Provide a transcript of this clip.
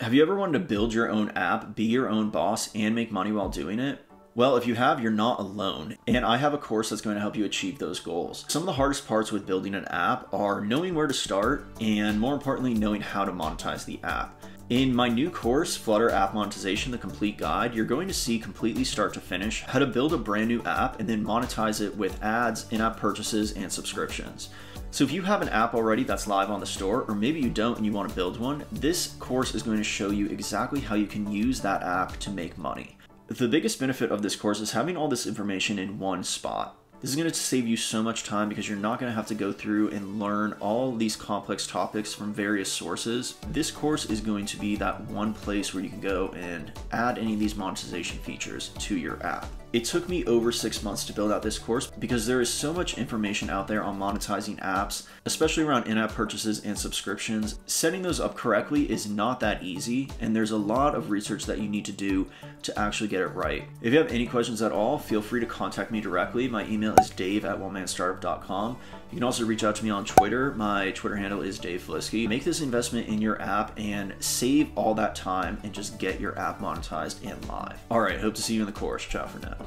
Have you ever wanted to build your own app, be your own boss, and make money while doing it? Well, if you have, you're not alone, and I have a course that's going to help you achieve those goals. Some of the hardest parts with building an app are knowing where to start, and more importantly, knowing how to monetize the app. In my new course, Flutter App Monetization, the complete guide, you're going to see completely start to finish how to build a brand new app and then monetize it with ads, in app purchases, and subscriptions. So if you have an app already that's live on the store, or maybe you don't and you want to build one, this course is going to show you exactly how you can use that app to make money. The biggest benefit of this course is having all this information in one spot. This is going to save you so much time because you're not going to have to go through and learn all these complex topics from various sources. This course is going to be that one place where you can go and add any of these monetization features to your app. It took me over six months to build out this course because there is so much information out there on monetizing apps, especially around in app purchases and subscriptions. Setting those up correctly is not that easy, and there's a lot of research that you need to do to actually get it right. If you have any questions at all, feel free to contact me directly. My email is dave at onemanstartup.com. You can also reach out to me on Twitter. My Twitter handle is Dave Flisky. Make this investment in your app and save all that time and just get your app monetized and live. All right, hope to see you in the course. Ciao for now.